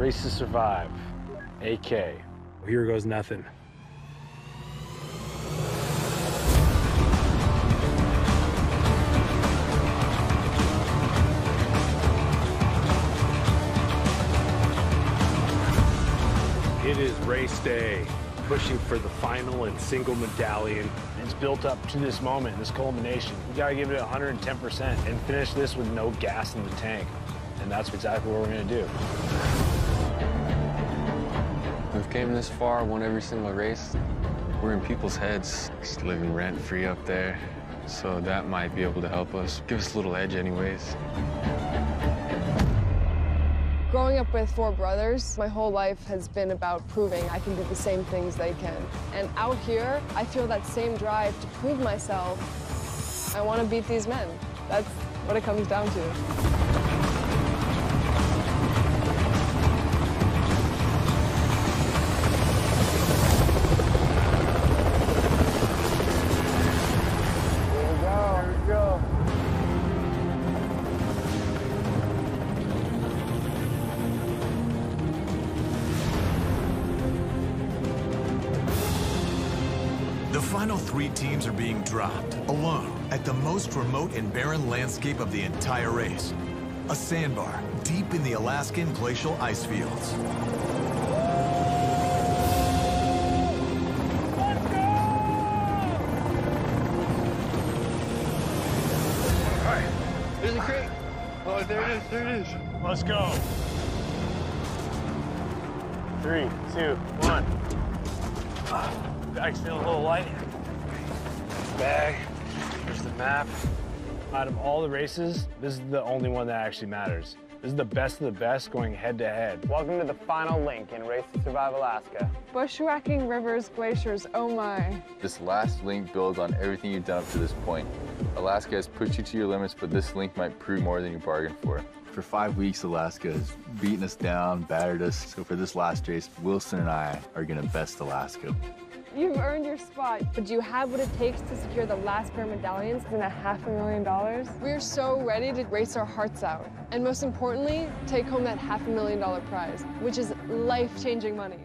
Race to Survive, AK. Here goes nothing. It is race day, pushing for the final and single medallion. It's built up to this moment, this culmination. We gotta give it 110% and finish this with no gas in the tank. And that's exactly what we're gonna do. Came this far, won every single race. We're in people's heads, just living rent-free up there. So that might be able to help us, give us a little edge anyways. Growing up with four brothers, my whole life has been about proving I can do the same things they can. And out here, I feel that same drive to prove myself. I want to beat these men. That's what it comes down to. The final three teams are being dropped, alone, at the most remote and barren landscape of the entire race. A sandbar deep in the Alaskan glacial ice fields. There's a crate! Oh, there it is, there it is. Let's go. Three, two, one. Bag's feeling a little light. Bag. Here's the map. Out of all the races, this is the only one that actually matters. This is the best of the best going head to head. Welcome to the final link in Race to Survive Alaska. Bushwhacking rivers, glaciers, oh my. This last link builds on everything you've done up to this point. Alaska has pushed you to your limits, but this link might prove more than you bargained for. For five weeks, Alaska has beaten us down, battered us. So for this last race, Wilson and I are gonna best Alaska. You've earned your spot, but do you have what it takes to secure the last pair of medallions and a half a million dollars? We're so ready to race our hearts out. And most importantly, take home that half a million dollar prize, which is life-changing money.